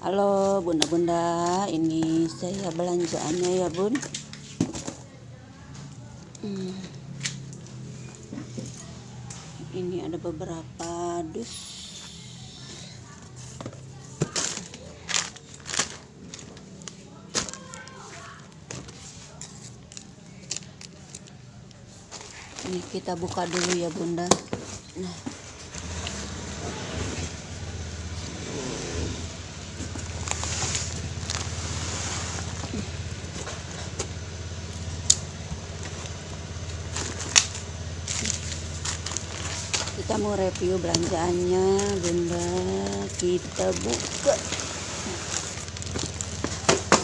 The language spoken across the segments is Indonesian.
Halo bunda-bunda, ini saya belanjaannya ya bun. Hmm. Ini ada beberapa dus. Ini kita buka dulu ya bunda. Nah. Kita mau review belanjaannya bunda. Kita buka.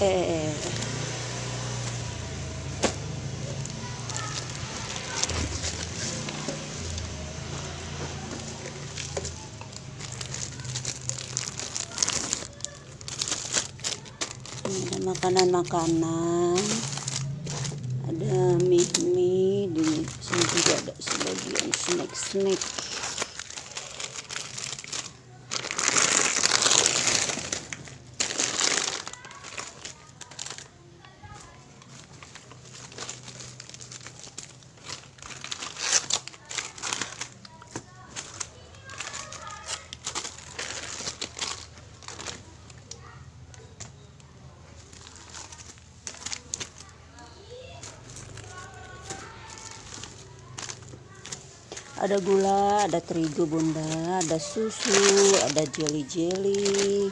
Eh ini ada makanan-makanan. Ada mie mie di sini juga ada sebagian snack ada gula ada terigu bunda ada susu ada jelly jelly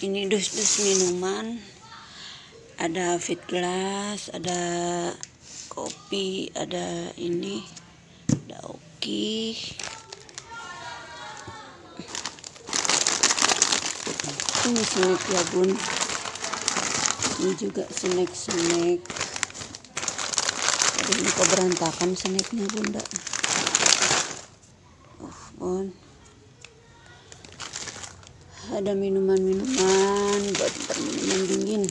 ini dus-dus minuman. Ada fit glass ada kopi ada ini ada oki. Ini snack ya bun. Ini juga snack snack Aduh, ini kok berantakan snacknya bunda oh bun. Ada minuman-minuman buat minuman dingin.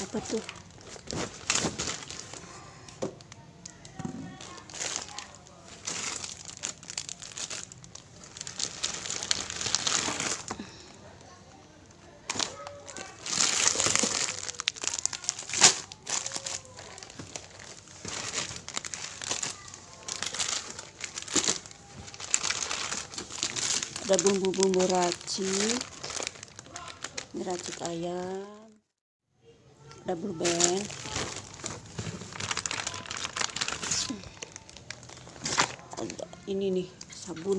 Apa tuh ada bumbu-bumbu racik. Ini racik ayam. Blue band ini nih sabun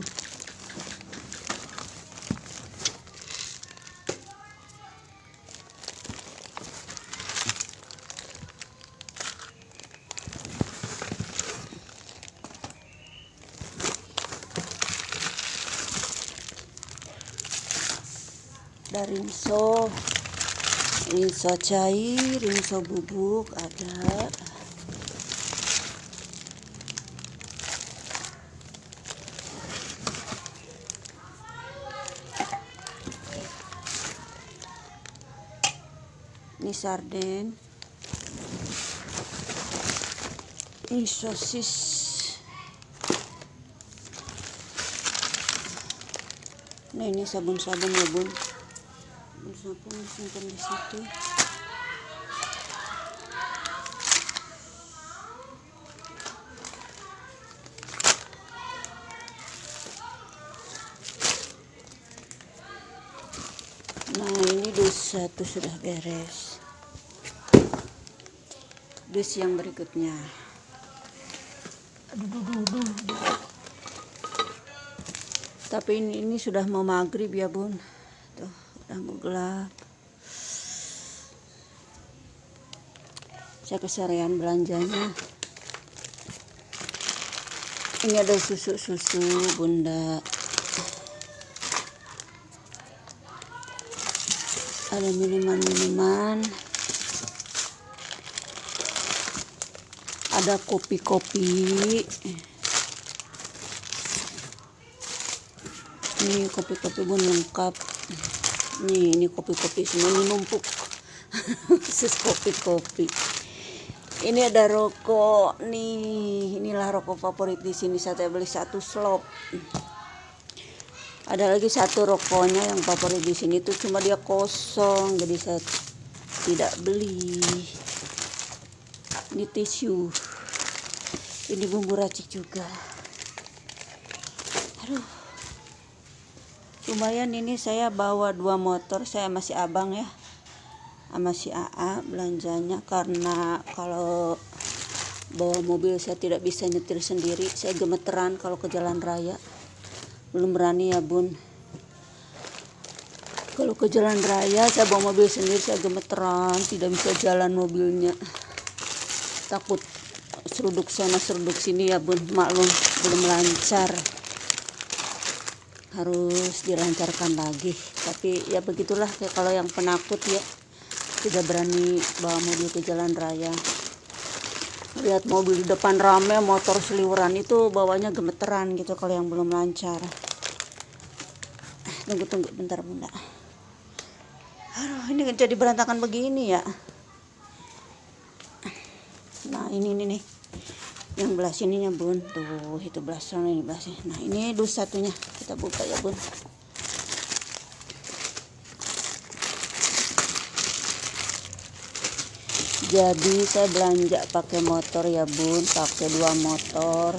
ada rinso rinso cair rinso bubuk ada. Ini sarden. Ini sosis nah ini sabun-sabun ya bun sabun disimpan di situ. Nah ini dus satu sudah beres. Dus yang berikutnya. Aduh, aduh, aduh, aduh. tapi ini, ini sudah mau maghrib ya bun mau gelap saya keserean belanjanya. Ini ada susu-susu bunda. Ada minuman-minuman. Ada kopi-kopi. Ini kopi-kopi bun lengkap nih ini kopi-kopi semua ini numpuk. Khusus kopi-kopi. Ini ada rokok nih. Inilah rokok favorit di sini saya beli satu slop. Ada lagi satu rokoknya yang favorit di sini tuh cuma dia kosong jadi saya tidak beli. Ini tisu. Ini bumbu racik juga. Aduh lumayan ini saya bawa dua motor saya masih abang ya. Sama si AA belanjanya karena kalau bawa mobil saya tidak bisa nyetir sendiri. Saya gemeteran kalau ke jalan raya. Belum berani ya bun. Kalau ke jalan raya saya bawa mobil sendiri saya gemeteran. Tidak bisa jalan mobilnya. Takut seruduk sana seruduk sini ya bun. Maklum belum lancar harus dilancarkan lagi. Tapi ya begitulah kayak kalau yang penakut ya tidak berani bawa mobil ke jalan raya. Lihat mobil di depan rame motor seliweran itu bawanya gemeteran gitu kalau yang belum lancar. Tunggu tunggu bentar bunda. Aduh ini jadi berantakan begini ya. Nah ini ini nih yang belah sininya bun. Tuh itu belah sana ini belah sini. Nah ini dus satunya. Kita buka ya bun. Jadi saya belanja pakai motor ya bun. Pakai dua motor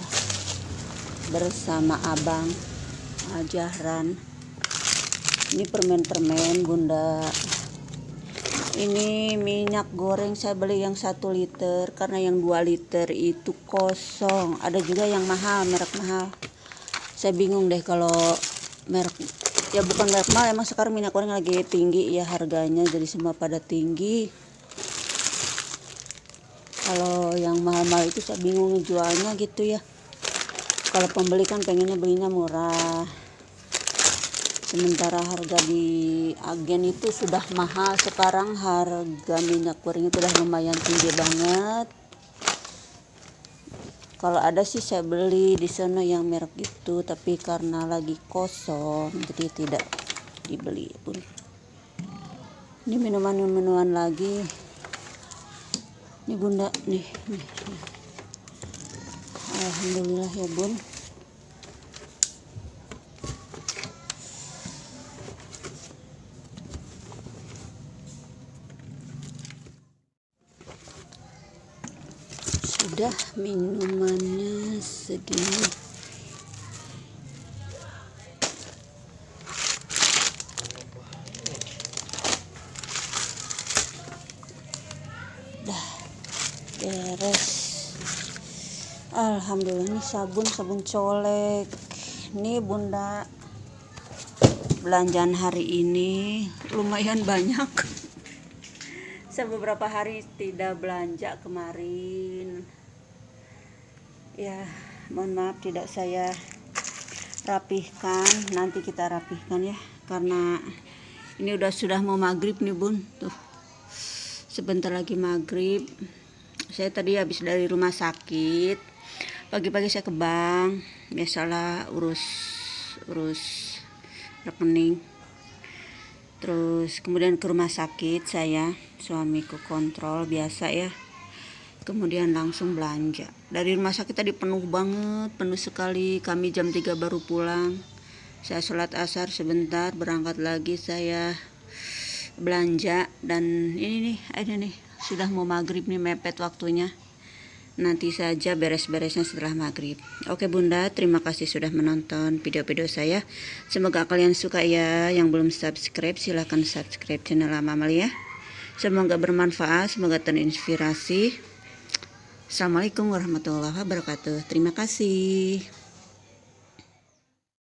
bersama abang Ajahran ini permen-permen bunda ini minyak goreng saya beli yang satu liter karena yang 2 liter itu kosong. Ada juga yang mahal merek mahal. Saya bingung deh kalau merek ya bukan merek mahal emang sekarang minyak goreng lagi tinggi ya harganya jadi semua pada tinggi. Kalau yang mahal-mahal itu saya bingung jualnya gitu ya. Kalau pembeli kan pengennya belinya murah sementara harga di agen itu sudah mahal sekarang. Harga minyak goreng itu udah lumayan tinggi banget. Kalau ada sih saya beli di sana yang merek itu tapi karena lagi kosong jadi tidak dibeli pun. Ini minuman-minuman lagi. Ini bunda nih, nih. Alhamdulillah ya bun sudah minumannya segini dah beres. Alhamdulillah ini sabun sabun colek. Ini bunda. Belanjaan hari ini lumayan banyak. Saya beberapa hari tidak belanja kemarin ya mohon maaf tidak saya rapihkan. Nanti kita rapihkan ya karena ini udah sudah mau maghrib nih bun. Tuh sebentar lagi maghrib. Saya tadi habis dari rumah sakit. Pagi-pagi saya ke bank. Biasalah urus urus rekening. Terus kemudian ke rumah sakit saya suamiku kontrol biasa ya kemudian langsung belanja. Dari rumah sakit tadi penuh banget penuh sekali. Kami jam 3 baru pulang. Saya sholat asar sebentar berangkat lagi saya belanja. Dan ini nih ada nih sudah mau maghrib nih mepet waktunya. Nanti saja beres-beresnya setelah maghrib. Oke bunda terima kasih sudah menonton video-video saya. Semoga kalian suka ya. Yang belum subscribe silahkan subscribe channel Mama ya semoga bermanfaat semoga terinspirasi Assalamualaikum warahmatullahi wabarakatuh. Terima kasih.